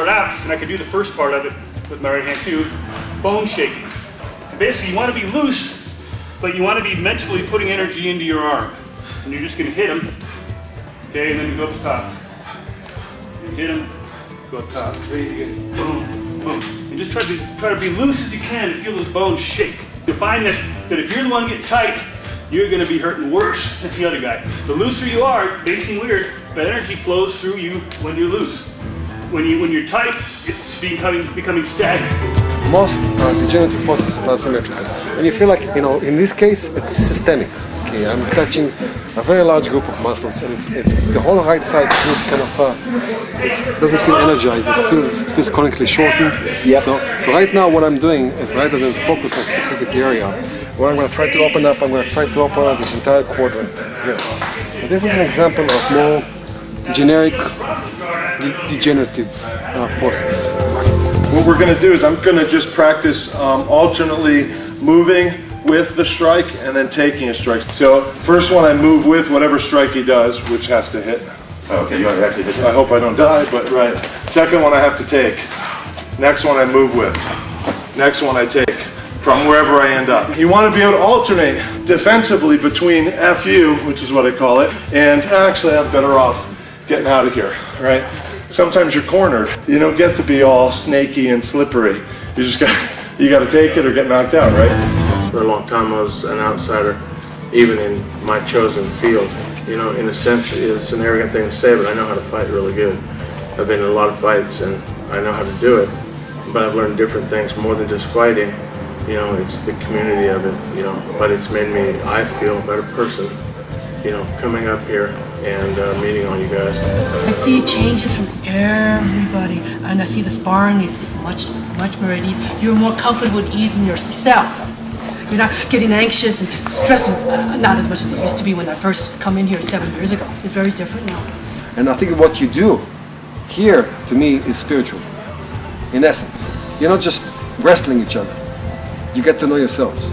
start out, and I can do the first part of it with my right hand too, bone shaking. And basically, you want to be loose, but you want to be mentally putting energy into your arm. And you're just going to hit them, okay, and then you go up the top. You hit them, go up top. Boom, boom. And just try to, try to be loose as you can to feel those bones shake. You'll find that, that if you're the one getting tight, you're going to be hurting worse than the other guy. The looser you are, it may seem weird, but energy flows through you when you're loose. When, you, when you're tight, it's becoming, becoming stagnant. Most uh, degenerative processes are asymmetrical. And you feel like, you know, in this case, it's systemic. Okay, I'm touching a very large group of muscles, and it's, it's the whole right side feels kind of, uh, it doesn't feel energized. It feels it feels chronically shortened. Yep. So, so right now, what I'm doing is rather than focus on specific area, what I'm going to try to open up, I'm going to try to open up this entire quadrant here. So this is an example of more generic de- degenerative uh, process. What we're going to do is I'm going to just practice um, alternately moving with the strike and then taking a strike. So first one I move with whatever strike he does, which has to hit. Okay, you actually hit I hope I don't die, but right. Second one I have to take. Next one I move with. Next one I take from wherever I end up. You want to be able to alternate defensively between FU, which is what I call it, and actually I'm better off getting out of here, right? Sometimes you're cornered. You don't get to be all snaky and slippery. You just got you got to take it or get knocked out, right? For a long time, I was an outsider, even in my chosen field. You know, in a sense, it's an arrogant thing to say, but I know how to fight really good. I've been in a lot of fights and I know how to do it, but I've learned different things more than just fighting. You know, it's the community of it, you know, but it's made me, I feel, a better person, you know, coming up here and uh, meeting all you guys. I see changes from everybody, and I see the sparring is much, much more at ease. You're more comfortable at ease in yourself. You're not getting anxious and stressing, uh, not as much as it used to be when I first come in here seven years ago. It's very different now. And I think what you do here, to me, is spiritual. In essence, you're not just wrestling each other. You get to know yourselves.